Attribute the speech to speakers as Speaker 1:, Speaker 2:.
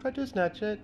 Speaker 1: Try to snatch it.